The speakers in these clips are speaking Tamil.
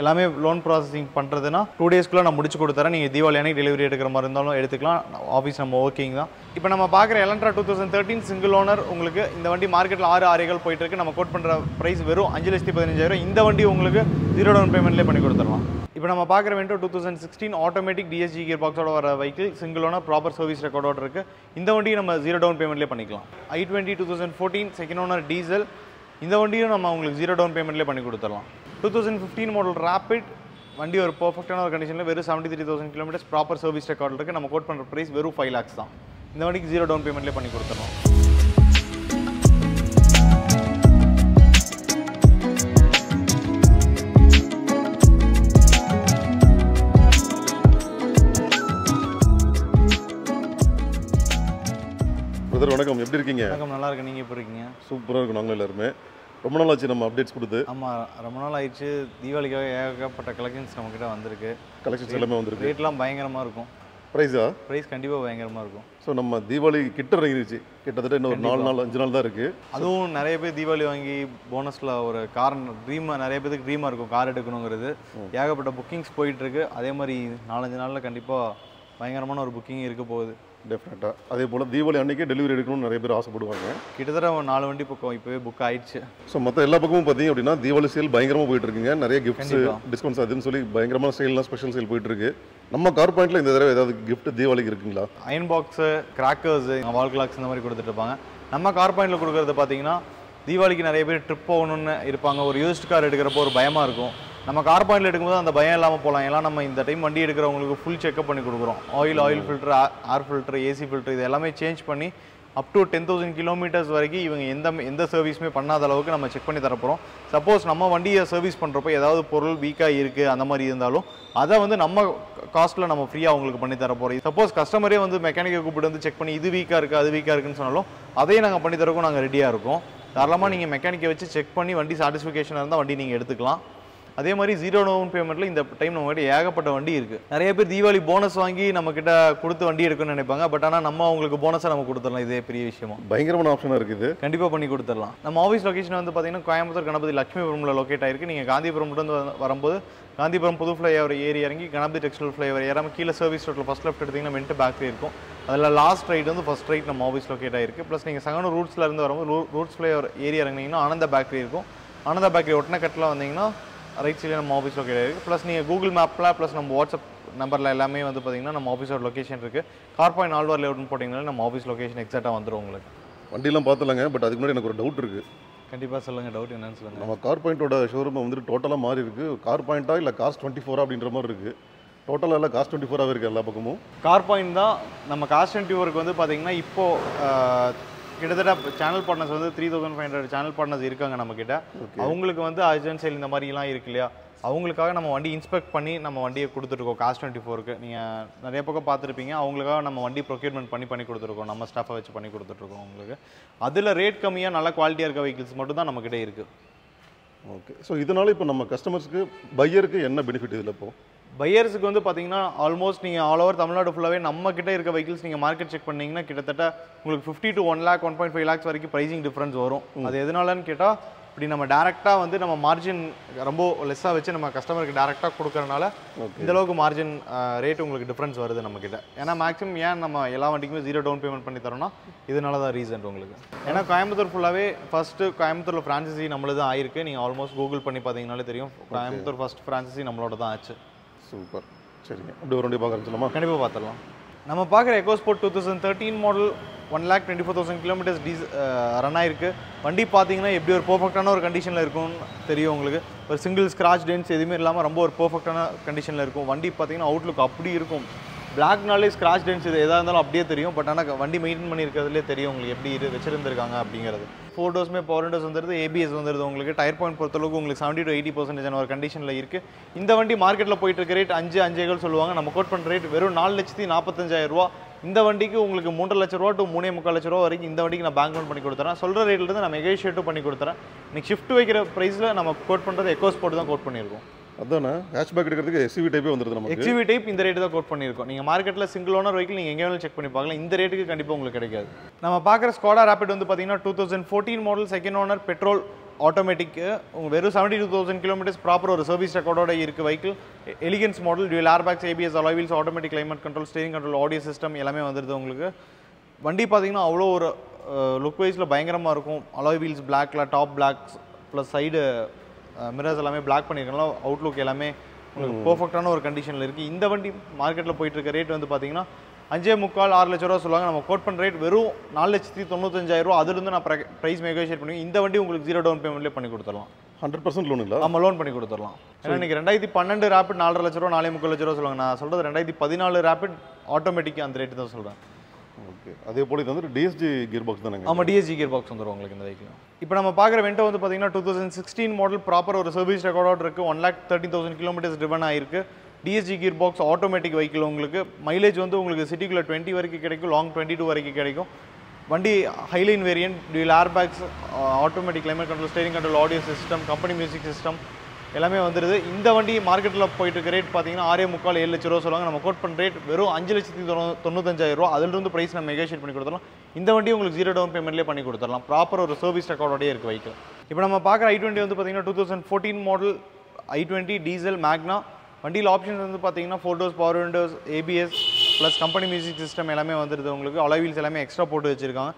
எல்லாமே லோன் ப்ராசஸிங் பண்ணுறதுனா டூ டேஸ்க்குள்ளே நான் முடிச்சு கொடுத்துறேன். நீங்கள் தீபாவளி அன்னைக்கு டெலிவரி எடுக்கிற மாதிரி இருந்தாலும் எடுத்துக்கலாம். ஆஃபீஸ் நம்ம ஓகேங்க தான். இப்போ நம்ம பார்க்குற Elantra two thousand thirteen single owner உங்களுக்கு இந்த வண்டி மார்க்கெட்டில் ஆறு ஆறுகள் போயிட்டு இருக்கு. நம்ம கோட் பண்ணுற ப்ரைஸ் வெறும் அஞ்சு லட்சத்தி பதினஞ்சாயிரம். இந்த வண்டி உங்களுக்கு ஜீரோ டவுன் பேமெண்ட்லேயே பண்ணி கொடுத்துடலாம். இப்போ நம்ம பார்க்குற Vento two thousand sixteen automatic DSG gear பாக்ஸோட வர vehicle single owner proper service ரெக்கார்டோட இருக்கு. இந்த வண்டியை நம்ம ஜீரோ டவுன் பேமெண்ட்லேயே பண்ணிக்கலாம். I twenty two thousand fourteen second owner diesel இந்த வண்டியும் நம்ம உங்களுக்கு ஜீரோ டவுன் பேமெண்ட்லேயே பண்ணி கொடுத்துடலாம். Two thousand fifteen model Rapid வண்டி ஒரு பர்ஃபெக்டான ஒரு கண்டிஷனில் வெறும் seventy three thousand kilometres proper service record இருக்குது நம்ம கோட் பண்ணுற ப்ரைஸ் வெறும் ஃபைவ் லேக்ஸ் தான். இந்த வண்டிக்கு ஜீரோ டவுன் பேமெண்ட்லேயே பண்ணி பிரதர் வணக்கம். எப்படி இருக்கீங்க? வணக்கம். நல்லா இருக்கு நீங்கள் இப்போ இருக்கீங்க? சூப்பராக இருக்கும் நாங்களும் எல்லாருமே. ரொம்ப நாள் ஆச்சு நம்ம அப்டேட்ஸ் கொடுத்து. ஆமாம் ரொம்ப நாள் ஆயிடுச்சு. தீபாவளிக்காக ஏகப்பட்ட கலெக்ஷன்ஸ் நம்மக்கிட்ட வந்திருக்கு. கலெக்ஷன்ஸ் எல்லாமே வந்திருக்கு. ரேட்லாம் பயங்கரமாக இருக்கும். ப்ரைஸா ப்ரைஸ் கண்டிப்பாக பயங்கரமாக இருக்கும். ஸோ நம்ம தீபாவளி கிட்ட இறங்கிருச்சு. கிட்டத்தட்ட இன்னும் ஒரு நாலு நாள் அஞ்சு நாள் தான் இருக்குது அதுவும் நிறைய பேர் தீபாவளி வாங்கி போனஸில் ஒரு கார் ட்ரீம் நிறைய பேருக்கு ட்ரீமாக இருக்கும் கார் எடுக்கணுங்கிறது. ஏகப்பட்ட புக்கிங்ஸ் போயிட்டு இருக்கு. அதே மாதிரி நாலஞ்சு நாளில் கண்டிப்பாக பயங்கரமான ஒரு புக்கிங் இருக்க போகுது. டெஃபினட்டாக அதே போல் தீபாவளி அன்னைக்கே டெலிவரி எடுக்கணும்னு நிறைய பேர் ஆசைப்படுவாங்க. கிட்டத்தட்ட ஒரு நாலு வண்டி பக்கம் இப்போவே புக் ஆயிடுச்சு. ஸோ மற்ற எல்லா பக்கமும் பார்த்தீங்க அப்படின்னா தீபாவளி சேல் பயங்கரமாக போயிட்டு இருக்குங்க நிறைய கிஃப்ட்ஸ். டிஸ்கவுண்ட்ஸ் அதுன்னு சொல்லி பயங்கரமான சேல்லாம் ஸ்பெஷல் சேல் போயிட்டு இருக்கு நம்ம கார் பாயிண்ட்ல இந்த தடவை ஏதாவது gift தீபாவளிக்கு இருக்குங்களா? Iron box crackers wall clocks இந்த மாதிரி கொடுத்துட்டு இருப்பாங்க. நம்ம கார் பாயிண்டில் கொடுக்குறது பார்த்தீங்கன்னா தீபாவளிக்கு நிறைய பேர் ட்ரிப் போகணும்னு இருப்பாங்க. ஒரு யூஸ்ட் கார் எடுக்கிறப்போ ஒரு பயமாக இருக்கும். நம்ம கார் பாயிண்டில் எடுக்கும்போது அந்த பயம் இல்லாமல் போகலாம். ஏன்னா நம்ம இந்த டைம் வண்டி எடுக்கிறவங்களுக்கு ஃபுல் செக்அப் பண்ணி கொடுக்குறோம். Oil oil filter air filter AC filter இது எல்லாமே சேஞ்ச் பண்ணி up to ten thousand kilometres வரைக்கும் இவங்க எந்த எந்த சர்வீஸுமே பண்ணாத அளவுக்கு நம்ம செக் பண்ணி தரப்போகிறோம் சப்போஸ் நம்ம வண்டியை சர்வீஸ் பண்ணுறப்போ ஏதாவது பொருள் வீக்காக இருக்குது அந்த மாதிரி இருந்தாலும் அதை வந்து நம்ம காஸ்ட்டில் நம்ம ஃப்ரீயாக அவங்களுக்கு பண்ணி தர போகிறோம் சப்போஸ் கஸ்டமரே வந்து மெக்கானிக்கை கூப்பிட்டு வந்து செக் பண்ணி இது வீக்காக இருக்குது அது வீக்காக இருக்குன்னு சொன்னாலும் அதையும் நாங்கள் பண்ணி தரக்கும் நாங்கள் ரெடியாக இருக்கோம். தாராளமாக நீங்கள் மெக்கானிக்கை வச்சு செக் பண்ணி வண்டி சாட்டிஸ்ஃபிகேஷனாக இருந்தால் வண்டி நீங்கள் எடுத்துக்கலாம். அதே மாதிரி ஜீரோ டவுன் பேமெண்ட்டில் இந்த டைம் நம்ம கிட்ட ஏகப்பட்ட வண்டி இருக்குது நிறைய பேர் தீபாவளி போனஸ் வாங்கி நம்ம கிட்ட கொடுத்து வண்டி எடுக்கணும்னு நினைப்பாங்க. பட் ஆனால் நம்ம அவங்களுக்கு போனஸை நம்ம கொடுத்துடலாம். இதே பெரிய விஷயமா. பயங்கரமான ஆப்ஷனாக இருக்குது கண்டிப்பாக பண்ணி கொடுத்துடலாம். நம்ம ஆஃபீஸ் லொகேஷன் வந்து பார்த்தீங்கன்னா கோயம்புத்தூர் கணபதி லட்சுமிபுரமில் லொக்கேட் ஆயிருக்கு. நீங்கள் காந்திபுரம்லேருந்து வரும்போது காந்திபுரம் புது ஃப்ளைஓவர் ஏறி இறங்கி கணபதி டெக்ஸ்டைல் ஃப்ளைஓவர் ஏறாமல் கீழே சர்வீஸ் ரோட்டில் ஃபஸ்ட் லெஃப்ட் எடுத்தீங்கன்னா மென்ட்டு பேக்கரி இருக்கும். அதில் லாஸ்ட் ரைட் வந்து ஃபஸ்ட் ரைட் நம்ம ஆஃபீஸ் லொக்கேட் ஆயிருக்கு. ப்ளஸ் நீங்கள் சங்கனூர் ரூட்ஸ்ல இருந்து வரும்போது ரூட்ஸ் ஃப்ளைஓவர் ஏறி இறங்குனீங்கன்னா ஆனந்த பேக்கரி இருக்கும். ஆனந்த பேக்கரி ஒட்டின கட்டில் வந்தீங்கன்னா ரைட் சைடில் நம்ம ஆஃபீஸ் லொக்கேட் ஆயிருக்கு ப்ளஸ் நீங்கள் கூகுள் மேப்பில் ப்ளஸ் நம்ம வாட்ஸ்அப் நம்பரில் எல்லாமே வந்து பார்த்தீங்கன்னா நம்ம ஆஃபீஸோட லொகேஷன் இருக்குது கார் பாயிண்ட் ஆல்வர் லேவுட்னு போட்டிங்கனாலே நம்ம ஆஃபீஸ் லொகேஷன் எக்ஸாக்டாக வந்துடும் உங்களுக்கு. வண்டியெல்லாம் பார்த்துலாங்க பட் அதுக்கு முன்னாடி எனக்கு ஒரு டவுட் இருக்குது கண்டிப்பாக சொல்லுங்கள் டவுட் என்னன்னு சொல்லுங்கள் நம்ம கார் பாயிண்டோட ஷோரூம் வந்துட்டு டோட்டலாக மாறி இருக்கு. கார் பாயிண்டா இல்லை காஸ்ட் டுவெண்ட்டி ஃபோரா அப்படின்ற மாதிரி இருக்கு. டோட்டலாக எல்லாம் காஸ்ட் டுவெண்ட்டி ஃபோராகவே இருக்குது எல்லா பக்கமும். கார் பாயிண்ட் தான் நம்ம காஸ்ட் அண்ட் டியூருக்கு வந்து பார்த்தீங்கன்னா இப்போ ஆஹ், கிட்டத்தட்ட சேனல் பார்ட்னர்ஸ் வந்து three thousand five hundred channel partners இருக்காங்க நம்மக்கிட்ட அவங்களுக்கு வந்து அர்ஜென்ட் சேல் இந்த மாதிரிலாம் இருக்கு இல்லையா? அவங்களுக்காக நம்ம வண்டி இன்ஸ்பெக்ட் பண்ணி நம்ம வண்டியை கொடுத்துருக்கோம். காஸ்ட் டுவெண்ட்டி ஃபோருக்கு நீங்கள் நிறைய பக்கம் பார்த்துருப்பீங்க. அவங்களுக்காக நம்ம வண்டி ப்ரொக்யூர்மெண்ட் பண்ணி பண்ணி கொடுத்துருக்கோம். நம்ம ஸ்டாஃபை வச்சு பண்ணி கொடுத்துட்ருக்கோம் உங்களுக்கு. அதில் ரேட் கம்மியாக நல்ல குவாலிட்டியாக இருக்க வெஹிக்கிள்ஸ் மட்டும் தான் நம்மக்கிட்ட இருக்குது ஓகே ஸோ இதனால இப்போ நம்ம கஸ்டமர்ஸ்க்கு பையருக்கு என்ன பெனிஃபிட் இதில் இப்போ? பையர்ஸுக்கு வந்து பார்த்தீங்கன்னா ஆல்மோஸ்ட் நீங்கள் ஆல் ஓவர் தமிழ்நாடு ஃபுல்லாகவே நம்ம கிட்ட இருக்க வெஹிக்கிள்ஸ் நீங்கள் மார்க்கெட் செக் பண்ணீங்கன்னா கிட்டத்தட்ட உங்களுக்கு fifty to one lakh one point five lakhs வரைக்கும் ப்ரைசிங் டிஃப்ரென்ஸ் வரும். அது எதனாலன்னு கேட்டால் இப்படி நம்ம டேரெக்டாக வந்து நம்ம மார்ஜின் ரொம்ப லெஸ்ஸாக வச்சு நம்ம கஸ்டமருக்கு டேரெக்டாக கொடுக்கறனால இந்த அளவுக்கு மார்ஜின் ரேட் உங்களுக்கு டிஃப்ரென்ஸ் வருது நம்ம கிட்ட ஏன்னா மேக்ஸிமம் ஏன் நம்ம எல்லா வண்டிக்குமே ஜீரோ டவுன் பேமெண்ட் பண்ணி தரோம்னா இதனால தான் ரீசன் உங்களுக்கு. ஏன்னா கோயம்புத்தூர் ஃபுல்லாகவே ஃபஸ்ட்டு கோயம்புத்தூரில் ஃப்ரான்ச்சைசி நம்மளது தான் ஆயிருக்கு. நீங்கள் ஆல்மோஸ்ட் கூகுள் பண்ணி பார்த்தீங்கனாலே தெரியும். கோயம்புத்தூர் ஃபஸ்ட் ஃப்ரான்ச்சைசி நம்மளோட தான் ஆச்சு. சூப்பர். சரிங்க. அப்படி ஒரு வண்டி பார்க்குறேன் சொல்லுமா? கண்டிப்பாக பார்த்துடலாம். நம்ம பார்க்குற EcoSport two thousand thirteen model one lakh twenty four thousand kilometres tease run ஆயிருக்கு. வண்டி பார்த்தீங்கன்னா எப்படி ஒரு பர்ஃபெக்டான ஒரு கண்டிஷனில் இருக்கும்னு தெரியும் உங்களுக்கு. ஒரு சிங்கிள் ஸ்க்ராச் டென்ஸ் எதுவுமே இல்லாமல் ரொம்ப ஒரு பர்ஃபெக்டான கண்டிஷனில் இருக்கும். வண்டி பார்த்தீங்கன்னா அவுட்லுக் அப்படி இருக்கும். பிளாக்னாலே ஸ்க்ராச் டென்ஸ் இது எதாக இருந்தாலும் அப்படியே தெரியும். பட் ஆனால் வண்டி மெயின்டைன் பண்ணியிருக்கிறதுலே தெரியும் உங்களுக்கு எப்படி இது வச்சுருந்துருக்காங்க அப்படிங்கிறது. ஃபோர் டோர்ஸுமே பவர் டோஸ் வந்துருது ஏபிஎஸ் வந்துருது உங்களுக்கு. டயர் பாயிண்ட் பொறுத்தளவுக்கு உங்களுக்கு செவன்டி டு எயிட்டி பர்சன்டேஜ் ஒரு கண்டிஷனில் இருக்குது இந்த வண்டி மார்க்கெட்டில் போயிட்டு இருக்க ரேட் அஞ்சு அஞ்சேகள் சொல்லுவாங்க. நம்ம கோட் பண்ணுற ரேட் வெறும் நாலு லட்சத்தி நாற்பத்தஞ்சாயிரம் ரூபா. இந்த வண்டிக்கு உங்களுக்கு மூன்றரை லட்ச ரூபா டு மூணே முக்கால் லட்ச ரூபா வரைக்கும் இந்த வண்டிக்கு நான் பேங்க் லோன் பண்ணி கொடுத்துறேன். சொல்கிற ரேட்லேருந்து நான் நெகோஷியேட்டும் பண்ணி கொடுத்துறேன். இன்னைக்கு ஷிஃப்ட் வைக்கிற ப்ரைஸில் நம்ம கோட் பண்ணுறது எக்கோஸ் போட்டு தான் கோட் பண்ணியிருக்கோம். அதானே? ஹேஷ்பேக் எடுக்கிறதுக்கு எஸ்யூவி டைப்பே வந்துருது நமக்கு. எஸ்யூவி டைப் இந்த ரேட்டு தான் கோட் பண்ணியிருக்கோம். நீங்கள் மார்க்கெட்டில் சிங்கிள் ஓனர் வெஹிக்கிள் நீங்கள் எங்கே வேணாலும் செக் பண்ணி பார்க்கலாம். இந்த ரேட்டுக்கு கண்டிப்பாக உங்களுக்கு கிடைக்காது. நம்ம பார்க்குற ஸ்கோடா ரேபிட் வந்து பார்த்தீங்கன்னா two thousand fourteen model second owner petrol automatic உங்கள் வெறும் seventy two thousand kilometres proper ஒரு சர்வீஸ் ரெக்கார்டோட இருக்குது vehicle elegance model dual airbags ABS alloy wheels automatic climate control steering control audio system எல்லாமே வந்துடுது உங்களுக்கு. வண்டி பார்த்தீங்கன்னா அவ்வளோ ஒரு லுக் வைஸில் பயங்கரமாக இருக்கும். அலாய் வீல்ஸ் பிளாக்ல top blacks plus side mirrors எல்லாமே பிளாக் பண்ணியிருக்கனால அவுட்லுக் எல்லாமே உங்களுக்கு பர்ஃபெக்டான ஒரு கண்டிஷனில் இருக்குது இந்த வண்டி மார்க்கெட்டில் போயிட்டு இருக்க ரேட் வந்து பார்த்தீங்கன்னா அஞ்சே முக்கால் ஆறு லட்ச ரூபா சொல்லுவாங்க. நம்ம கோட் பண்ணுற ரேட் வெறும் நாலு லட்சத்தி தொண்ணூத்தஞ்சாயிரம் ரூபா. அதுலேருந்து நான் ப்ரைஸ் நெகோஷியேட் பண்ணுவேன் இந்த வண்டி உங்களுக்கு ஜீரோ டவுன் பேமெண்ட்லேயே பண்ணி கொடுத்துடலாம். ஹண்ட்ரட் பர்சன்ட் லோன் இல்லை? நம்ம லோன் பண்ணி கொடுத்துடலாம். ஏன்னா இன்னைக்கு ரெண்டாயிரத்தி பன்னெண்டு ரேபிட் நாலரை லட்ச ரூபா நாலே முக்கால் லட்ச ரூபா சொல்லுவாங்க. நான் சொல்கிறது ரெண்டாயிரத்தி பதினாலு ரேபிட் ஆட்டோமேட்டிக் அந்த ரேட்டு தான் சொல்கிறேன் ஓகே. அதே போல் இது வந்து டிஎஸ்ஜி கியர் பாக்ஸ் தானேங்க? ஆமாம் டிஎஸ்ஜி கியர் பாக்ஸ் வந்துடும் உங்களுக்கு இந்த வெஹிக்கிள் இப்போ நம்ம பார்க்குற வெண்டோ வந்து பார்த்தீங்கன்னா two thousand sixteen model proper ஒரு சர்வீஸ் ரெக்கார்டோட இருக்குது one lakh thirty thousand kilometres driven ஆயிருக்கு. DSG gear box automatic vehicle உங்களுக்கு. மைலேஜ் வந்து உங்களுக்கு சிட்டிக்குள்ளே டுவெண்ட்டி வரைக்கும் கிடைக்கும். லாங் டுவெண்ட்டி டூ வரைக்கும் கிடைக்கும். வண்டி highline variant dual airbags automatic climate control steering control audio system company music system எல்லாமே வந்துடுது இந்த வண்டி மார்க்கெட்டில் போயிட்டு ரேட் பார்த்தீங்கன்னா ஆறே முக்கால் ஏழு லட்ச ரூபா சொல்லுவாங்க. நம்ம கோட் பண்ணுற ரேட் வெறும் அஞ்சு லட்சத்தி தொண்ணூ- தொண்ணூத்தஞ்சாயிரம் ரூபா அதிலிருந்து ப்ரைஸ் நம்ம நெகோஷியேட் பண்ணி கொடுத்துடலாம். இந்த வண்டி உங்களுக்கு ஜீரோ டவுன் பேமெண்ட்லேயே பண்ணி கொடுத்துடலாம். ப்ராப்பர் ஒரு சர்வீஸ் ரெக்கார்டோடய இருக்குது வெஹிக்கிள் இப்போ நம்ம பார்க்குற ஐ டுவெண்ட்டி வந்து பார்த்தீங்கன்னா two thousand fourteen model i twenty diesel Magna வண்டியில் ஆப்ஷன்ஸ் வந்து பார்த்தீங்கன்னா photos power windows ABS plus company music system எல்லாமே வந்துடுது உங்களுக்கு அலைவீல்ஸ் எல்லாமே எக்ஸ்ட்ரா போட்டு வச்சிருக்காங்க.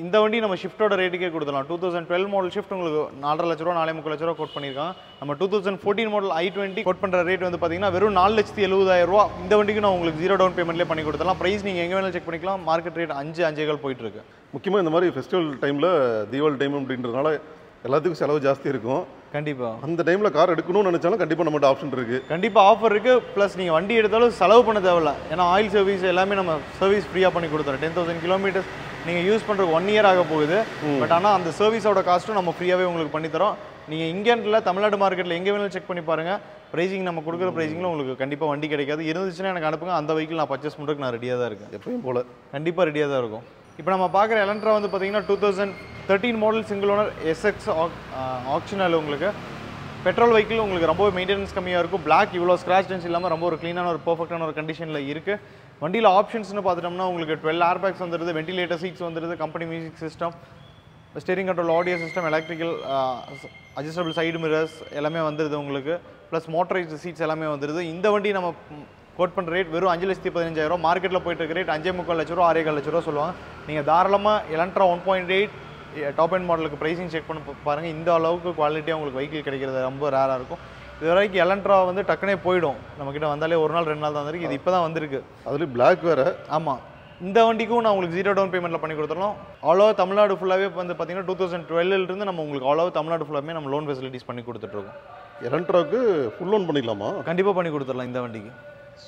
இந்த வண்டி நம்ம ஷிஃப்ட்டோட ரேட்டுக்கே கொடுத்துடலாம். Two thousand twelve model Swift உங்களுக்கு நாலரை லட்ச ரூபா நாலே முக்கால் லட்ச ரூபா கோட் பண்ணியிருக்காங்க. நம்ம two thousand fourteen model i twenty quote பண்ணுற ரேட் வந்து பார்த்தீங்கன்னா வெறும் நாலு லட்சத்தி எழுபதாயிரம் ரூபா. இந்த வண்டிக்கு நான் உங்களுக்கு ஜீரோ டவுன் பேமெண்ட்லேயே பண்ணி கொடுத்துடலாம். ப்ரைஸ் நீங்கள் எங்கே வேணாலும் செக் பண்ணிக்கலாம். மார்க்கெட் ரேட் அஞ்சு அஞ்சேகால் போயிட்டு இருக்கு. முக்கியமாக இந்த மாதிரி ஃபெஸ்டிவல் டைமில் தீபாவளி டைம் அப்படின்றதுனால எல்லாத்துக்கும் செலவு ஜாஸ்தி இருக்கும். கண்டிப்பாக அந்த டைமில் கார் எடுக்கணும்னு நினச்சாலும் கண்டிப்பாக நம்மகிட்ட ஆப்ஷன் இருக்குது கண்டிப்பாக ஆஃபர் இருக்குது ப்ளஸ் நீங்கள் வண்டி எடுத்தாலும் செலவு பண்ண தேவையில்ல. ஏன்னா ஆயில் சர்வீஸ் எல்லாமே நம்ம சர்வீஸ் ஃப்ரீயாக பண்ணி கொடுத்துறோம். டென் தௌசண்ட் கிலோமீட்டர்ஸ் நீங்கள் யூஸ் பண்ணுறதுக்கு ஒன் இயர் ஆக போகுது. பட் ஆனால் அந்த சர்வீஸோட காஸ்ட்டும் நம்ம ஃப்ரீயாகவே உங்களுக்கு பண்ணி தரோம். நீங்கள் இங்கேன்ல தமிழ்நாடு மார்க்கெட்டில் எங்கே வேணாலும் செக் பண்ணி பாருங்கள் ப்ரைஸிங் நம்ம கொடுக்குற ப்ரைஸிங்கில் உங்களுக்கு கண்டிப்பாக வண்டி கிடைக்காது. இருந்துச்சுன்னா எனக்கு அனுப்புங்க. அந்த வெஹிக்கிள் நான் பர்ச்சேஸ் பண்ணுறதுக்கு நான் ரெடியாக தான் இருக்கேன். எப்பயும் போல். கண்டிப்பாக ரெடியாக தான் இருக்கும். இப்போ நம்ம பார்க்குற எலன்ட்ரா வந்து பார்த்தீங்கன்னா two thousand thirteen model single owner SX optional உங்களுக்கு. பெட்ரோல் வெஹிக்கிள் உங்களுக்கு ரொம்ப மெயின்டெனன்ஸ் கம்மியாக இருக்கும். பிளாக் இவ்வளோ ஸ்க்ராச் டென்ஸ் இல்லாமல் ரொம்ப ஒரு க்ளீனான ஒரு பர்ஃபெக்டான ஒரு கண்டிஷனில் இருக்குது வண்டியில் ஆப்ஷன்ஸ்னு பார்த்துட்டோம்னா உங்களுக்கு டுவெல் ஏர் பேக்ஸ் வந்துடுது வெண்டிலேட்டர் சீட்ஸ் வந்துடுது company music system steering control audio system electrical adjustable side mirrors எல்லாமே வந்துடுது உங்களுக்கு. ப்ளஸ் மோட்டரைஸ்டு சீட்ஸ் எல்லாமே வந்துடுது இந்த வண்டி நம்ம கோட் பண்ணுற ரேட் வெறும் அஞ்சு லட்சத்தி பதினஞ்சாயிரம் மார்க்கெட்டில் போயிட்டு இருக்க ரேட் அஞ்சே முக்கால் லட்ச ரூபா ஆறே கால் லட்ச ரூபா சொல்லுவாங்க. நீங்கள் தாராளமாக Elantra one point eight top end மாடலுக்கு ப்ரைஸிங் செக் பண்ணி பாருங்கள் இந்த அளவுக்கு குவாலிட்டியாக உங்களுக்கு வெஹிக்கிள் கிடைக்கிறது ரொம்ப ரேராக இருக்கும். இது வரைக்கும் எலன்ட்ரா வந்து டக்குனே போயிடும். நம்மக்கிட்ட வந்தாலே ஒரு நாள் ரெண்டு நாள் தான் வந்திருக்கு இது இப்போ தான் வந்திருக்கு. அதுலேயும் பிளாக் வேறு. ஆமாம் இந்த வண்டிக்கும் நான் உங்களுக்கு ஜீரோ டவுன் பேமெண்ட்டில் பண்ணி ஆல் ஓவர் தமிழ்நாடு ஃபுல்லாகவே வந்து பார்த்தீங்கன்னா டூ தௌசண்ட் இருந்து நம்ம உங்களுக்கு ஓவர் தமிழ்நாடு ஃபுல்லாமே நம்ம லோன் ஃபெசிலிட்டிஸ் பண்ணி கொடுத்துட்ருக்கோம் எலன்ட்ராக்கு ஃபுல் லோன் பண்ணிக்கலாமா கண்டிப்பாக பண்ணி கொடுத்துடலாம் இந்த வண்டிக்கு.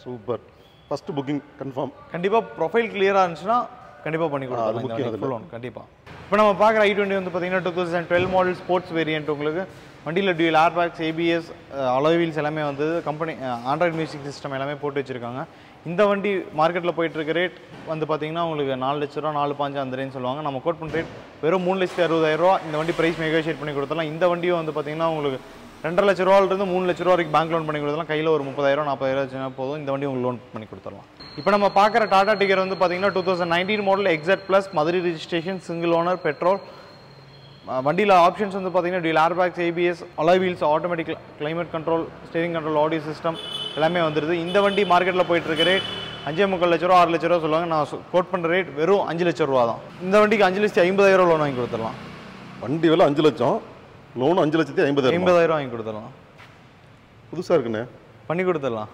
சூப்பர் ஃபஸ்ட்டு புக்கிங் கன்ஃபார்ம் கண்டிப்பாக ப்ரொஃபைல் கிளியராக இருந்துச்சுன்னா கண்டிப்பாக பண்ணி கொடுத்துடலாம் ஃபுல் லோன் கண்டிப்பாக இப்போ நம்ம பார்க்குற ஐ டுவெண்ட்டி வந்து பார்த்தீங்கன்னா two thousand twelve model sports variant உங்களுக்கு வண்டியில் டியூல் ஏர்பேக்ஸ் ஏபிஎஸ் அலோவீல்ஸ் எல்லாமே வந்து கம்பெனி ஆண்ட்ராய்டு மியூசிக் சிஸ்டம் எல்லாமே போட்டு வச்சுருக்காங்க. இந்த வண்டி மார்க்கெட்டில் போயிட்டு இருக்க ரேட் வந்து பார்த்தீங்கன்னா உங்களுக்கு நாலு லட்ச ரூபா நாலு பாஞ்சு அந்த ரேஞ்ச் சொல்லுவாங்க. நம்ம கோட் பண்ண ரேட் வெறும் மூணு லட்சத்து அறுபதாயிரம் ரூபா இந்த வண்டி ப்ரைஸ் நெகோஷியேட் பண்ணி கொடுத்தலாம் இந்த வண்டியும் வந்து பார்த்தீங்கன்னா உங்களுக்கு ரெண்டரை லட்ச ரூபாலேருந்து மூணு லட்ச ரூபா வரைக்கும் பேங்க் லோன் பண்ணி கொடுத்தலாம் கையில் ஒரு முப்பதாயிரம் நாற்பதாயிரம் வச்சுனா போதும். இந்த வண்டி உங்களுக்கு லோன் பண்ணி கொடுத்துடலாம். இப்போ நம்ம பார்க்குற டாடா டிகர் வந்து பார்த்தீங்கன்னா two thousand nineteen model XZ plus Madurai registration single owner petrol வண்டியில் ஆப்ஷன்ஸ் வந்து பார்த்தீங்கன்னா dual airbags ABS alloy wheels automatic climate control steering control audio system எல்லாமே வந்துடுது இந்த வண்டி மார்க்கெட்டில் போயிட்டு இருக்க ரேட் அஞ்சே முக்கால் லட்ச ரூபா ஆறு லட்ச ரூபா சொல்லுவாங்க. நான் கோட் பண்ணுற ரேட் வெறும் அஞ்சு லட்ச ரூபா தான். இந்த வண்டிக்கு அஞ்சு லட்சத்தி ஐம்பதாயிரம் லோன் வாங்கி கொடுத்துடலாம். வண்டி விலை அஞ்சு லட்சம். லோன் அஞ்சு லட்சத்தி ஐம்பதாயிரம் ஐம்பதாயிரம் வாங்கி கொடுத்துடலாம். புதுசாக இருக்குண்ணே. பண்ணி கொடுத்துடலாம்.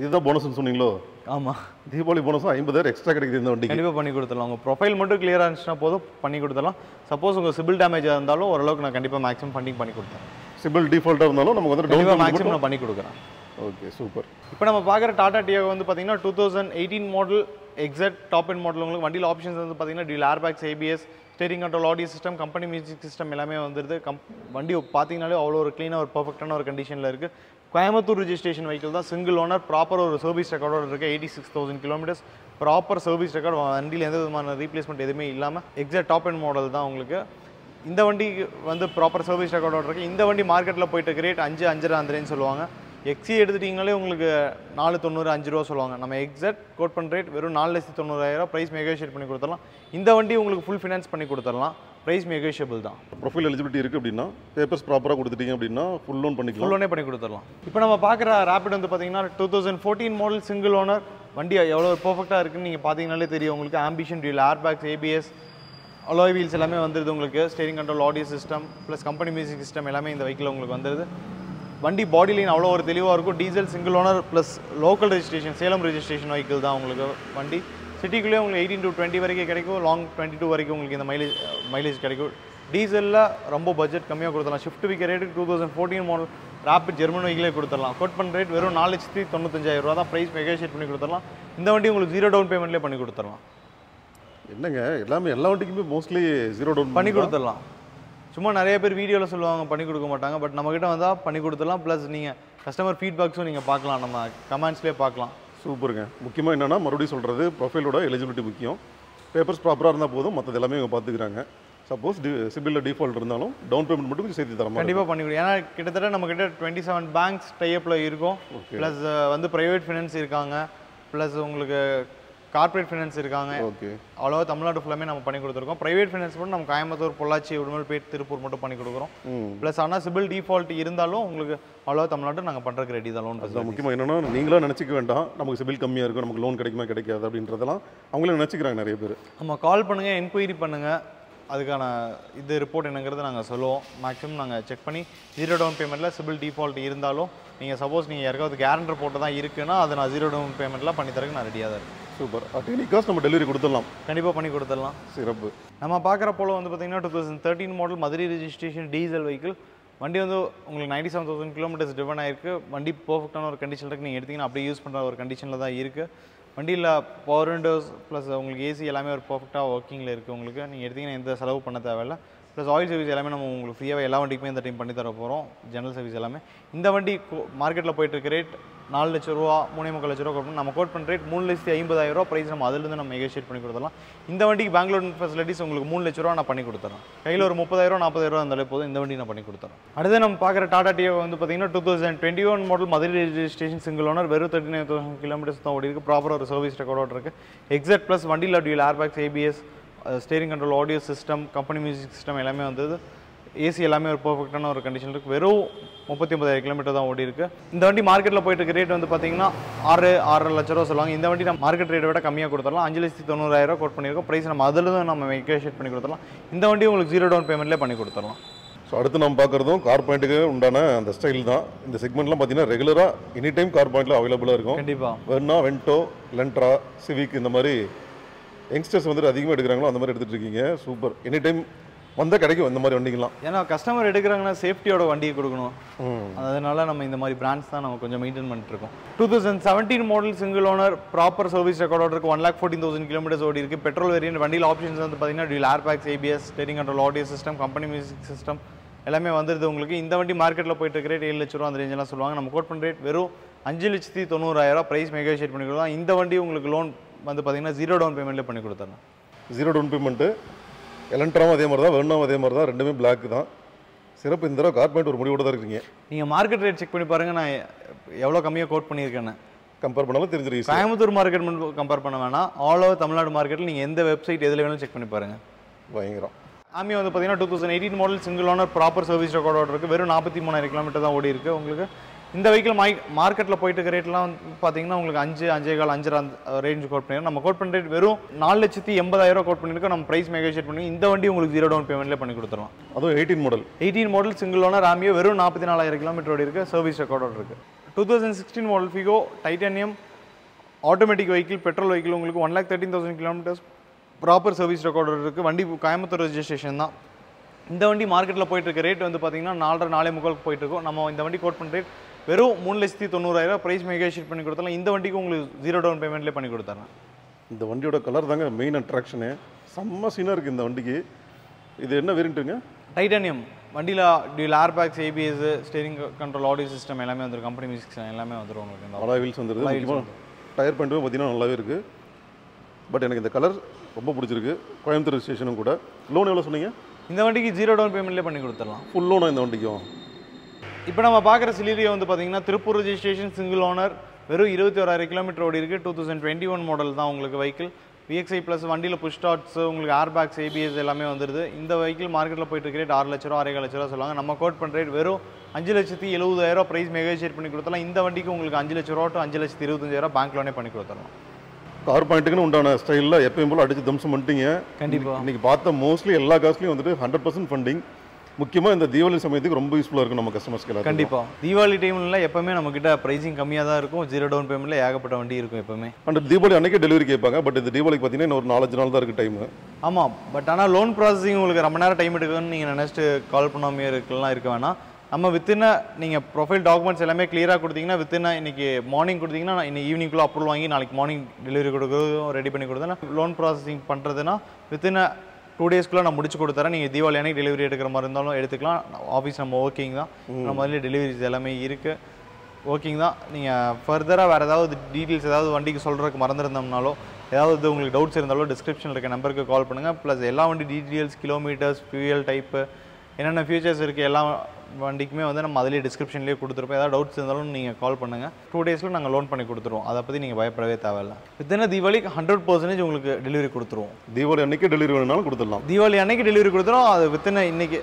இதுதான் போனஸ்னு சொன்னீங்களோ? ஆமாம் தீபாவளி போனஸும் ஐம்பதாயிரம் எக்ஸ்ட்ரா கிடைக்குது இந்த வண்டிக்கு. கண்டிப்பாக பண்ணி கொடுத்துடலாம். உங்கள் ப்ரொஃபைல் மட்டும் கிளியராக இருந்துச்சுன்னா போதும் பண்ணி கொடுத்துடலாம். சப்போஸ் உங்கள் சிபில் டேமேஜாக இருந்தாலும் ஓரளவுக்கு நான் கண்டிப்பாக மேக்ஸிமம் ஃபண்டிங் பண்ணி கொடுத்தேன். சிபில் டிஃபால்ட்டாக இருந்தாலும் நமக்கு வந்து டவுன் மேக்ஸிமம் நான் பண்ணி கொடுக்குறேன். ஓகே சூப்பர் இப்போ நம்ம பார்க்குற டாடா டியோ வந்து பார்த்தீங்கன்னா two thousand eighteen model XZ top end model உங்களுக்கு வண்டியில் ஆப்ஷன்ஸ் வந்து பார்த்தீங்கன்னா dual airbags ABS steering control audio system company music system எல்லாமே வந்துருது. கம் வண்டி பார்த்தீங்கனாலே அவ்வளோ ஒரு க்ளீனாக ஒரு பர்ஃபெக்டான ஒரு கண்டிஷனில் இருக்குது கோயம்புத்தூர் ரிஜிஸ்ட்ரேஷன் வெஹிக்கிள் தான் சிங்கிள் ஓனர் ப்ராப்பர் ஒரு சர்வீஸ் ரெக்கார்டோட இருக்குது eighty six thousand kilometres proper service record வண்டியில் எந்த விதமான ரீப்ளேஸ்மெண்ட் எதுவுமே இல்லாமல் எக்ஸாக்ட் டாப் அண்ட் மாடல் தான் உங்களுக்கு. இந்த வண்டி வந்து ப்ராப்பர் சர்வீஸ் ரெக்கார்டோட இருக்குது இந்த வண்டி மார்க்கெட்டில் போயிட்டு ரேட் அஞ்சு அஞ்சரை அந்தரேன்னு சொல்லுவாங்க. எக்ஸி எடுத்துட்டிங்கனாலே உங்களுக்கு நாலு தொண்ணூறு அஞ்சு ரூபா சொல்லுவாங்க. நம்ம எக்ஸாக்ட் கோட் பண்ண ரேட் வெறும் நாலு லட்சத்தி தொண்ணூறாயிரம் ப்ரைஸ் நெகோஷியேட் பண்ணி கொடுத்துடலாம். இந்த வண்டி உங்களுக்கு ஃபுல் ஃபினான்ஸ் பண்ணி கொடுத்துடலாம். ப்ரைஸ் நெகோஷியபிள் தான். ப்ரொஃபைல் எலிஜிபிலிட்டி இருக்குது அப்படின்னா பேப்பர்ஸ் ப்ராப்பராக கொடுத்துட்டீங்க அப்படின்னா ஃபுல் லோன் பண்ணிக்கலாம். ஃபுல் ஓனே பண்ணி கொடுத்துடலாம். இப்போ நம்ம பார்க்குற ரேபிட் வந்து பார்த்தீங்கன்னா two thousand fourteen model single owner வண்டி எவ்வளோ பர்ஃபெக்டாக இருக்குன்னு நீங்கள் பார்த்தீங்கனாலே தெரியும். உங்களுக்கு ambition dual air bags ABS alloy wheels எல்லாமே வந்துருது உங்களுக்கு. Steering control audio system plus company music system எல்லாமே இந்த வெஹிக்கிள் உங்களுக்கு வந்துருது. வண்டி பாடி லைன் அவ்வளோ ஒரு தெளிவாக இருக்கும். Diesel single owner plus local registration Salem registration vehicle தான் உங்களுக்கு வண்டி. சிட்டிக்குள்ளேயே உங்களுக்கு எயிட்டீன் டு டுவெண்ட்டி வரைக்கும் கிடைக்கும் லாங் டுவெண்ட்டி டூ வரைக்கும் உங்களுக்கு இந்த மைலேஜ் மைலேஜ் கிடைக்கும். டீசலில் ரொம்ப பட்ஜெட் கம்மியாக கொடுத்துடலாம். ஷிஃப்ட் விக்க rate two thousand fourteen model Rapid German வெஹிக்கிளே கொடுத்துடலாம். கோட் பண்ண ரேட் வெறும் நாலு லட்சத்தி தொண்ணூத்தஞ்சாயிரம் ரூபா தான். ப்ரைஸ் நெகோஷியேட் பண்ணி கொடுத்துடலாம். இந்த வண்டி உங்களுக்கு ஜீரோ டவுன் பேமெண்ட்லேயே பண்ணி கொடுத்துடலாம். என்னங்க? எல்லாமே எல்லா வண்டிக்குமே மோஸ்ட்லி ஜீரோ டவுன் பண்ணி கொடுத்துடலாம். சும்மா நிறைய பேர் வீடியோவில் சொல்லுவாங்க பண்ணி கொடுக்க மாட்டாங்க. பட் நம்மக்கிட்ட வந்தால் பண்ணி கொடுத்துடலாம். ப்ளஸ் நீங்கள் கஸ்டமர் ஃபீட்பேக்ஸும் நீங்கள் பார்க்கலாம். நம்ம கமெண்ட்ஸ்லேயே பார்க்கலாம். சூப்பருங்க. முக்கியமாக என்னன்னா மறுபடியும் சொல்கிறது ப்ரொஃபைலோட எலிஜிபிலிட்டி முக்கியம். பேப்பர்ஸ் ப்ராப்பராக இருந்தால் போதும் மற்றது எல்லாமே இவங்க பார்த்துக்கிறாங்க சப்போஸ் டி சிபிலில் டிஃபால்ட் இருந்தாலும் டவுன் பேமெண்ட் மட்டும் கொஞ்சம் சேர்த்து தர மாதிரி கண்டிப்பாக பண்ணி கொடுக்கும் ஏன்னா கிட்டத்தட்ட நம்ம கிட்ட டுவெண்ட்டி செவன் பேங்க்ஸ் டைப்பில் இருக்கும். ப்ளஸ் வந்து ப்ரைவேட் ஃபினான்ஸ் இருக்காங்க. ப்ளஸ் உங்களுக்கு கார்ப்பரேட் ஃபினான்ஸ் இருக்காங்க. ஓகே. அவ்வளோவா தமிழ்நாடு ஃபுல்லாமே நம்ம பண்ணி கொடுத்துருக்கோம். ப்ரைவேட் ஃபினான்ஸ் மட்டும் நம்ம கோயம்புத்தூர் பொள்ளாச்சி உடுமல்பேட் திருப்பூர் மட்டும் பண்ணி கொடுக்குறோம். ப்ளஸ் ஆனால் சிபில் டிஃபால்ட் இருந்தாலும் உங்களுக்கு அவ்வளோவா தமிழ்நாடு நாங்கள் பண்ணுறதுக்கு ரெடி தான் லோன் அதுதான் முக்கியமாக என்னன்னா நீங்களா நினச்சிக்க வேண்டாம். நமக்கு சிபில் கம்மியாக இருக்கும் நமக்கு லோன் கிடைக்குமா கிடைக்காது அப்படின்றதெல்லாம் அவங்களே நினச்சிக்கிறாங்க நிறைய பேர். நம்ம கால் பண்ணுங்கள் என்கொயரி பண்ணுங்கள் அதுக்கான இது ரிப்போர்ட் என்னங்கிறது நாங்கள் சொல்லுவோம். மேக்ஸிமம் நாங்கள் செக் பண்ணி ஜீரோ டவுன் பேமெண்ட்டில் சிபில் டிஃபால்ட் இருந்தாலும் நீங்கள் சப்போஸ் நீங்கள் யாருக்காவது கேரண்டர் போட்டு தான் இருக்குன்னா அதை நான் ஜீரோ டவுன் பேமெண்ட்லாம் பண்ணி தரக்கு நான் ரெடியாக தான் இருக்கேன். சூப்பர். அட் எனி காஸ்ட் நம்ம டெலிவரி கொடுத்துடலாம். கண்டிப்பாக பண்ணி கொடுத்துடலாம். சிறப்பு. நம்ம பார்க்குற போல வந்து பார்த்தீங்கன்னா two thousand thirteen model Madurai registration diesel vehicle வண்டி வந்து உங்களுக்கு ninety seven thousand kilometres driven ஆயிருக்கு. வண்டி பர்ஃபெக்டான ஒரு கண்டிஷன் இருக்குது நீங்கள் எடுத்தீங்கன்னா அப்படியே யூஸ் பண்ணுற ஒரு கண்டிஷனில் தான் இருக்குது வண்டியில் பவர் விண்டோஸ் ப்ளஸ் உங்களுக்கு ஏசி எல்லாமே ஒரு பர்ஃபெக்டாக ஒர்க்கிங்கில் இருக்குது உங்களுக்கு. நீங்கள் எடுத்தீங்கன்னா எந்த செலவு பண்ண தேவையில்ல. ப்ளஸ் ஆயில் சர்வீஸ் எல்லாமே நம்ம உங்களுக்கு ஃப்ரீயாகவே எல்லா வண்டிக்குமே இந்த டைம் பண்ணி தர போகிறோம் ஜெனரல் சர்வீஸ் எல்லாமே. இந்த வண்டி மார்க்கெட்டில் போயிட்டு இருக்க ரேட் நாலு லட்ச ரூபா மூணே முக்கால் லட்ச ரூபா கொடுப்போம் நம்ம கோட் பண்ணுற ரேட் மூணு லட்சத்தி ஐம்பதாயிரம் ரூபா ப்ரைஸ் நம்ம அதுலேருந்து நம்ம நெகோஷியேட் பண்ணி கொடுத்துடலாம். இந்த வண்டிக்கு பெங்களூர் ஃபெசிலிட்டிஸ் உங்களுக்கு மூணு லட்ச ரூபா நான் பண்ணி கொடுத்துறேன். கையில் ஒரு முப்பதாயிரம் நாற்பதாயிரம் இருந்தாலே போதும். இந்த வண்டி நான் பண்ணி கொடுத்துறேன். அடுத்து நம்ம பார்க்குற டாடா டியோ வந்து பார்த்தீங்கன்னா two thousand twenty one model Madurai registration single owner வெறும் தேர்ட்டி நைன் தௌசண்ட் கிலோமீட்டர்ஸ் தான் ஓடி இருக்குது ப்ராப்பர் ஒரு சர்வீஸ் ரெக்கார்டோட இருக்கு. எக்ஸாக்ட் ப்ளஸ் வண்டியில் dual airbags ABS steering control audio system company music system எல்லாமே வந்தது. ஏசி எல்லாமே ஒரு பர்ஃபெக்டான ஒரு கண்டிஷன் இருக்குது வெறும் முப்பத்தி ஒன்பதாயிரம் கிலோமீட்டர் தான் ஓடி இருக்கு. இந்த வண்டி மார்க்கெட்டில் போயிட்டு இருக்க ரேட் வந்து பார்த்தீங்கன்னா ஆறு ஆறரை லட்ச ரூபா சொல்லுவாங்க. இந்த வண்டி நம்ம மார்க்கெட் ரேட்டை விட கம்மியாக கொடுத்துடலாம். அஞ்சு லட்சத்தி தொண்ணூறாயிரம் கோட் பண்ணியிருக்கோம். ப்ரைஸ் நம்ம அதில் தான் நம்ம நெகோஷியேட் பண்ணி கொடுத்துடலாம். இந்த வண்டி உங்களுக்கு ஜீரோ டவுன் பேமெண்ட்லேயே பண்ணி கொடுத்துடலாம். ஸோ அடுத்து நம்ம பார்க்குறதும் கார் பாயிண்ட்டுக்கு உண்டான அந்த ஸ்டைல் தான். இந்த செக்மெண்ட்லாம் பார்த்தீங்கன்னா ரெகுலராக எனி டைம் கார் பாயிண்ட்டில் அவைலபிளாக இருக்கும். கண்டிப்பாக வெர்னா வென்டோ லென்ட்ரா சிவிக் இந்த மாதிரி யங்ஸ்டர்ஸ் வந்துட்டு அதிகமாக எடுக்கிறாங்களோ அந்த மாதிரி எடுத்துகிட்டு இருக்கீங்க. சூப்பர் எனி டைம் வந்தால் கிடைக்கும் இந்த மாதிரி வண்டிங்கலாம் ஏன்னா கஸ்டமர் எடுக்கிறாங்கன்னா சேஃப்டியோட வண்டியை கொடுக்கணும். அதனால நம்ம இந்த மாதிரி பிராண்ட்ஸ் தான் நம்ம கொஞ்சம் மெயின்டைன் பண்ணிட்டு இருக்கோம் two thousand seventeen model single owner proper service ரெக்கார்டோட இருக்கு. One lakh fourteen thousand kilometres ஓடி இருக்கு. பெட்ரோல் வேரியன்ட் வண்டியில் ஆப்ஷன்ஸ் வந்து பார்த்தீங்கன்னா dual air bags ABS steering control audio system company music system எல்லாமே வந்துருது உங்களுக்கு. இந்த வண்டி மார்க்கெட்டில் போயிட்டு இருக்க ரேட் ஏழு லட்ச ரூபா அந்த ரேஞ்செல்லாம் சொல்லுவாங்க. நம்ம கோட் பண்ண ரேட் வெறும் அஞ்சு லட்சத்தி தொண்ணூறாயிரம் ப்ரைஸ் நெகோஷியேட் பண்ணி கொடுக்கலாம் இந்த வண்டி உங்களுக்கு லோன் வந்து பார்த்தீங்கன்னா ஜீரோ டவுன் பேமெண்ட்லேயே பண்ணி கொடுத்துறேன் ஜீரோ டவுன் பேமெண்ட்டு எலன்ட்ராவும் அதே மாதிரி தான் வெர்னாவும் அதே மாதிரி தான் ரெண்டுமே பிளாக் தான். சிறப்பு இந்த தடவை கார் பாயிண்ட் ஒரு முடிவோட தான் இருக்கீங்க. நீங்கள் மார்க்கெட் ரேட் செக் பண்ணி பாருங்கள் நான் எவ்வளோ கம்மியாக கோட் பண்ணியிருக்கேன்னு. கம்பேர் பண்ணாலும் easy. கோயம்புத்தூர் மார்க்கெட் மட்டும் கம்பேர் பண்ண வேணாம். ஆல் ஓவர் தமிழ்நாடு மார்க்கெட்டில் நீங்கள் எந்த வெப்சைட் எதில் வேணாலும் செக் பண்ணி பாருங்க. பயங்கரம். ஆமி வந்து பார்த்தீங்கன்னா two thousand eighteen model single owner proper service ரெக்கார்டோட இருக்குது வெறும் நாற்பத்தி மூணாயிரம் கிலோமீட்டர் தான் ஓடி இருக்கு உங்களுக்கு இந்த வெஹிக்கிள் மை மார்க்கெட்டில் போயிட்டு இருக்க ரேட்லாம் பார்த்தீங்கன்னா உங்களுக்கு அஞ்சு அஞ்சே கால் அஞ்சு ரேஞ்ச் கோட் பண்ணிருக்கோம் நம்ம கோட் பண்ண ரேட் வெறும் நாலு லட்சத்தி எண்பதாயிரம் கோட் பண்ணியிருக்கோம். நம்ம ப்ரைஸ் நெகோஷியேட் பண்ணி இந்த வண்டி உங்களுக்கு ஜீரோ டவுன் பேமெண்ட்லேயே பண்ணி கொடுத்துருவோம் அதுவும் eighteen model eighteen model single owner Ameo வெறும் நாற்பத்தி நாலாயிரம் கிலோமீட்டர் ஓடி இருக்கு. சர்வீஸ் ரெக்கார்டோட இருக்கு. Two thousand sixteen model Figo Titanium automatic vehicle petrol vehicle உங்களுக்கு one lakh thirteen thousand kilometres proper service recorder இருக்குது வண்டி கோயம்புத்தூர் ரெஜிஸ்ட்ரேஷன் தான். இந்த வண்டி மார்க்கெட்டில் போயிட்டு இருக்க ரேட் வந்து பார்த்தீங்கன்னா நாலரை நாலே முக்காலுக்கு போயிட்டு இருக்கும் நம்ம இந்த வண்டி கோட் பண்ண ரேட் வெறும் மூணு லட்சத்தி தொண்ணூறாயிரம் ப்ரைஸ் நெகோஷியேட் பண்ணி கொடுத்தலாம் இந்த வண்டிக்கு உங்களுக்கு ஜீரோ டவுன் பேமெண்ட்லேயே பண்ணி கொடுத்துறேன் இந்த வண்டியோட கலர் தாங்க மெயின் அட்ராக்ஷனு செம்ம சீனாக இருக்குது இந்த வண்டிக்கு. இது என்ன வேரியண்ட்டுங்க டைட்டானியம் வண்டியில் dual air bags ABS steering control audio system எல்லாமே வந்துடும் கம்பெனி மியூசிக் எல்லாமே வந்துடும் உங்களுக்கு இந்த அலா வீல்ஸ் வந்துருது. டயர் பாயிண்ட்டும் பார்த்தீங்கன்னா நல்லாவே இருக்குது பட் எனக்கு இந்த கலர் ரொம்ப பிடிச்சிருக்கு. கோயம்புத்தூர் ஸ்டேஷனும் கூட. லோன் எவ்வளோ சொன்னீங்க? இந்த வண்டிக்கு ஜீரோ டவுன் பேமெண்ட்லேயே பண்ணி கொடுத்துடலாம். ஃபுல் லோனா இந்த வண்டிக்கும்? இப்போ நம்ம பார்க்குற சிலிரியோ வந்து பார்த்தீங்கன்னா திருப்பூர் ரெஜிஸ்ட்ரேஷன் சிங்கிள் ஓனர் வெறும் இருபத்தி ஓராயிரம் கிலோமீட்டர் ஓடி இருக்கு. Two thousand twenty one model தான் உங்களுக்கு வெஹிக்கிள் விஎக்ஸ்ஐ ப்ளஸ் வண்டியில் புஷ் ஸ்டார்ட்ஸ் உங்களுக்கு ஏர் பேக்ஸ் ஏபிஎஸ் எல்லாமே வந்துருது. இந்த வெஹிக்கிள் மார்க்கெட்டில் போயிட்டு ரேட் ஆறு லட்ச ரூபா ஆறே லட்ச ரூபா சொல்லுவாங்க. நம்ம கோட் பண்ணுற ரேட் வெறும் அஞ்சு லட்சத்தி எழுபதாயிரம் ப்ரைஸ் நெகோஷியேட் பண்ணி கொடுத்தலாம். இந்த வண்டிக்கு உங்களுக்கு அஞ்சு லட்ச ரூபா to அஞ்சு லட்சத்தி இருபத்தஞ்சாயிரம் பேங்க் லோனே பண்ணி கொடுத்துடலாம். கார் பாயிண்ட்டுக்குன்னு உண்டான ஸ்டைலில் எப்பயும் போல் அடிச்சு தம்சம் பண்ணிட்டீங்க. கண்டிப்பா. இன்னைக்கு பார்த்த மோஸ்ட்லி எல்லா காஸ்ட்லையும் வந்துட்டு ஹண்ட்ரட் பர்சன்ட் ஃபண்டிங் முக்கியமாக இந்த தீபாவளி சமயத்துக்கு ரொம்ப யூஸ்ஃபுல்லாக இருக்கும் நம்ம கஸ்டமர்ஸ்க்கு கண்டிப்பாக தீபாவளி டைம்ல எப்பவுமே நம்ம கிட்ட ப்ரைஸிங் கம்மியாக தான் இருக்கும். ஜீரோ டவுன் பேமெண்ட்ல ஏகப்பட்ட வண்டி இருக்கும் எப்பவுமே. அண்ட் தீபாவளி அன்னைக்கே டெலிவரி கேட்பாங்க. பட் இந்த தீபாவளிக்கு பார்த்தீங்கன்னா இன்னும் ஒரு நாலஞ்சு நாள் தான் இருக்குது டைம் ஆமாம் பட் ஆனால் லோன் ப்ராசஸிங் உங்களுக்கு ரொம்ப நேரம் டைம் எடுக்குதுன்னு நீங்கள் நினச்சிட்டு கால் பண்ணாமே இருக்கலாம் இருக்க வேணாம். நம்ம வித்தின் நீங்கள் ப்ரொஃபைல் டாக்குமெண்ட்ஸ் எல்லாமே கிளியராக கொடுத்தீங்கன்னா வித்தின் இன்னைக்கு மார்னிங் கொடுத்தீங்கன்னா நான் இன்னைக்கு ஈவினிங்குள்ளே அப்ரூவல் வாங்கி நாளைக்கு மார்னிங் டெலிவரி கொடுக்குறதும் ரெடி பண்ணி கொடுத்தேன் லோன் ப்ராசஸிங் பண்ணுறதுன்னா வித்தின் டூ டேஸ்க்குள்ளே நான் முடிச்சு கொடுத்துறேன். நீங்கள் தீபாவளி அன்னைக்கு டெலிவரி எடுக்கிற மாதிரி இருந்தாலும் எடுத்துக்கலாம். ஆஃபீஸ் நம்ம ஓகேங்க தான். நம்ம அதில் டெலிவரிஸ் எல்லாமே இருக்குது ஓகேங்க தான். நீங்கள் ஃபர்தராக வேறு ஏதாவது டீட்டெயில்ஸ் ஏதாவது வண்டிக்கு சொல்கிறதுக்கு மறந்துருந்தோம்னாலோ ஏதாவது உங்களுக்கு டவுட்ஸ் இருந்தாலோ டிஸ்கிரிப்ஷனில் இருக்க நம்பருக்கு கால் பண்ணுங்கள் ப்ளஸ் எல்லா வண்டி டீட்டெயில்ஸ் கிலோமீட்டர்ஸ் ஃபியூயல் டைப்பு என்னென்ன ஃபியூச்சர்ஸ் இருக்குது எல்லா வண்டிக்குமே வந்து நம்ம அதிலே டிஸ்கிரிப்ஷன்லேயே கொடுத்துருப்போம். ஏதாவது டவுட்ஸ் இருந்தாலும் நீங்கள் கால் பண்ணுங்கள் டூ டேஸில் நாங்கள் லோன் பண்ணி கொடுத்துருவோம். அதை பற்றி நீங்கள் பயப்படவே தேவையில்ல. வித்தின் தீபாவளிக்கு ஹண்ட்ரட் பர்சன்டேஜ் உங்களுக்கு டெலிவரி கொடுத்துருவோம். தீபாவளி அன்னைக்கே டெலிவரி வேணும்னாலும் கொடுத்துடலாம். தீபாவளி அன்னைக்கு டெலிவரி கொடுத்துரும் அது வித்தின் இன்னைக்கு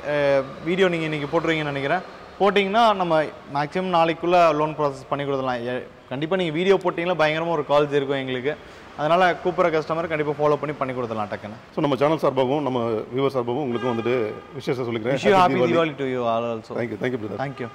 வீடியோ நீங்கள் இன்னைக்கு போட்டுருவீங்கன்னு நினைக்கிறேன். போட்டிங்கன்னா நம்ம மேக்ஸிமம் நாளைக்குள்ளே லோன் ப்ராசஸ் பண்ணி கொடுத்துடலாம். கண்டிப்பாக நீங்கள் வீடியோ போட்டிங்கன்னா பயங்கரமாக ஒரு கால்ஸ் இருக்கும் எங்களுக்கு. அதனால் கூப்பிட்ற கஸ்டமர் கண்டிப்பாக ஃபாலோ பண்ணி பண்ணி கொடுத்துடலாம் டக்குன்னு. ஸோ நம்ம சேனல் சார்பாகவும் நம்ம வியூவர் சார்பாகவும் உங்களுக்கும் வந்துட்டு விசேஷம் சொல்லிக்கிறேன். Happy Deepavali to you all also thank you thank you thank you